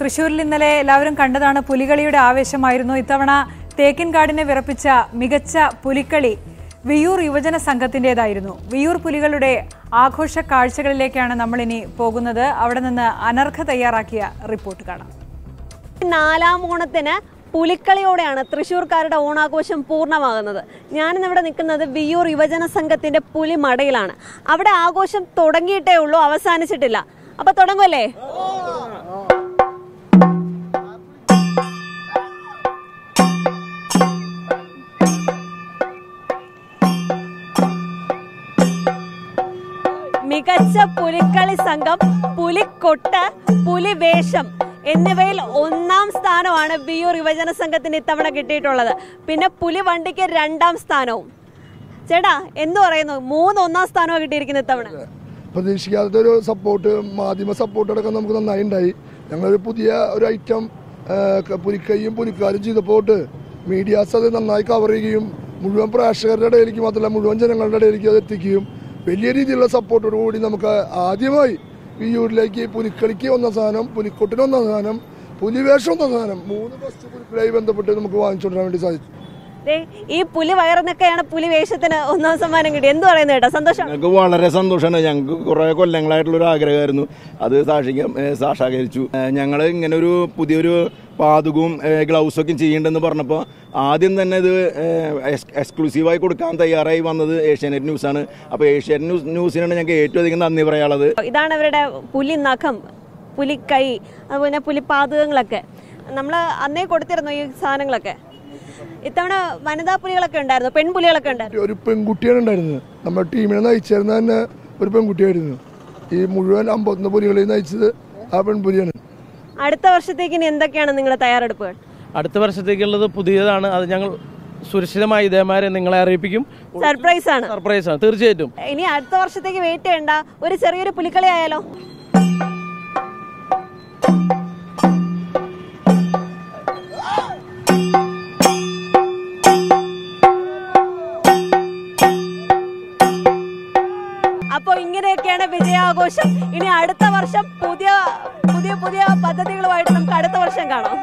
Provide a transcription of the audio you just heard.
തൃശൂരിൽ ഇന്നലെ എല്ലാവരും കണ്ടതാണ് പുലികളിയുടെ ആവേശമായിരുന്നു. ഇത്തവണ തേക്കിൻകാടിനെ വിറപ്പിച്ച മികച്ച പുലിക്കളി വിയൂർ യുവജന സംഘത്തിന്റെതായിരുന്നു. വിയൂർ പുലികളുടെ ആഘോഷ കാഴ്ചകളിലേക്കാണ് നമ്മളിനി ഇനി പോകുന്നത്. അവിടെ നിന്ന് അനർഘ തയ്യാറാക്കിയ റിപ്പോർട്ട് കാണാം. നാലാം ഓണത്തിന് പുലിക്കളിയോടെയാണ് തൃശ്ശൂർക്കാരുടെ ഓണാഘോഷം പൂർണമാകുന്നത്. ഞാനിന്നിവിടെ നിൽക്കുന്നത് വിയൂർ യുവജന സംഘത്തിന്റെ പുലിമടയിലാണ്. അവിടെ ആഘോഷം തുടങ്ങിയിട്ടേ ഉള്ളൂ അവസാനിച്ചിട്ടില്ല. അപ്പൊ തുടങ്ങുമല്ലേ പുലിക്കളി സംഘം പുലിക്കൊട്ട് പുലിവേഷം എന്നിവയിൽ ഒന്നാം സ്ഥാനമാണ് ബിയൂർ യുവജന സംഘത്തിന് ഇത്തവണ കിട്ടിയിട്ടുള്ളത്. പിന്നെ പുലി വണ്ടിക്ക് രണ്ടാം സ്ഥാനവും. ചേട്ടാ എന്തു പറയുന്നു? മൂന്ന് ഒന്നാം സ്ഥാനമാണ് കിട്ടിയിരിക്കുന്നത് ഇത്തവണ. പ്രതീക്ഷിക്കാത്ത ഒരു സപ്പോർട്ട് മാധ്യമ സപ്പോർട്ട് അടക്കം നമുക്ക് നന്നായി ഉണ്ടായി. ഞങ്ങളൊരു പുതിയ ഒരു ഐറ്റം പുലിക്കൈയും പുലിക്കാരും ചെയ്തപ്പോട്ട് മീഡിയാസ് അത് നന്നായി കവർ ചെയ്യുകയും മുഴുവൻ പ്രേക്ഷകരുടെ ഇടയിലേക്ക് മാത്രമല്ല മുഴുവൻ ജനങ്ങളുടെ ഇടയിലേക്ക് അത് എത്തിക്കുകയും വലിയ രീതിയിലുള്ള സപ്പോർട്ടോട് കൂടി നമുക്ക് ആദ്യമായി വിയൂരിലേക്ക് പുലിക്കളിക്ക് വന്ന സാധനം പുലിക്കൊട്ടിന് വന്ന സാധനം പുലിവേഷം വന്ന സാധനം മൂന്ന് ബസ് പുലിക്കളായി ബന്ധപ്പെട്ട് നമുക്ക് വാങ്ങിച്ചുകൊണ്ടിരാൻ വേണ്ടി സാധിച്ചു. ഈ പുലി വയറുന്നൊക്കെയാണ് പുലി വേഷത്തിന് ഒന്നാം സമ്മാനം കിട്ടി എന്ത് പറയുന്നത് കേട്ടോ? സന്തോഷം. ഞങ്ങൾക്ക് വളരെ സന്തോഷമാണ്. ഞങ്ങൾക്ക് കുറേ കൊല്ലങ്ങളായിട്ടുള്ള ഒരു ആഗ്രഹമായിരുന്നു. അത് സാക്ഷിക്കാൻ സാക്ഷാകരിച്ചു ഞങ്ങൾ ഇങ്ങനെ ഒരു പുതിയൊരു പാതുകവും ഗ്ലൗസും ഒക്കെ ചെയ്യേണ്ടെന്ന് പറഞ്ഞപ്പോൾ ആദ്യം തന്നെ ഇത് എക്സ്ക്ലൂസീവായി കൊടുക്കാൻ തയ്യാറായി വന്നത് ഏഷ്യാനെറ്റ് ന്യൂസാണ്. അപ്പോൾ ഏഷ്യാനെറ്റ് ന്യൂസ് ന്യൂസിനാണ് ഞങ്ങൾക്ക് ഏറ്റവും അധികം നന്ദി പറയാനുള്ളത്. ഇതാണ് അവരുടെ പുലി നഖം പുലിക്കൈ അതുപോലെ പുലിപ്പാതകങ്ങളൊക്കെ നമ്മൾ അന്നേ കൊടുത്തിരുന്നു ഈ സാധനങ്ങളൊക്കെ. ഇത്തവണ വനിതാ പുലികളൊക്കെ ഉണ്ടായിരുന്നു പെൺപുലികളൊക്കെ ഉണ്ടായിരുന്നു? ഒരു പെൺകുട്ടിയാണ് ഉണ്ടായിരുന്നത്. നമ്മുടെ ടീമിനെ നയിച്ചിരുന്ന തന്നെ ഒരു പെൺകുട്ടിയായിരുന്നു. ഈ മുഴുവൻ അമ്പത്തൊന്ന് പുലികളെയും നയിച്ചത് ആ പെൺപുലിയാണ്. അടുത്ത വർഷത്തേക്ക് ഇനി എന്തൊക്കെയാണ് നിങ്ങളുടെ തയ്യാറെടുപ്പുകൾ അടുത്ത വർഷത്തേക്കുള്ളത് പുതിയതാണ്. അത് ഞങ്ങൾ സുരക്ഷിതമായി ഇതേമാരെ നിങ്ങളെ അറിയിപ്പിക്കും. സർപ്രൈസ് ആണ്. സർപ്രൈസ് ആണ്. തീർച്ചയായിട്ടും. ഇനി അടുത്ത വർഷത്തേക്ക് വെയിറ്റ് ചെയ്യണ്ട. ഒരു ചെറിയൊരു പുലിക്കളി ആയാലോ? അപ്പൊ ഇങ്ങനെയൊക്കെയാണ് വിജയാഘോഷം. ഇനി അടുത്ത വർഷം പുതിയ പുതിയ പുതിയ പദ്ധതികളുമായിട്ട് നമുക്ക് അടുത്ത വർഷം കാണാം.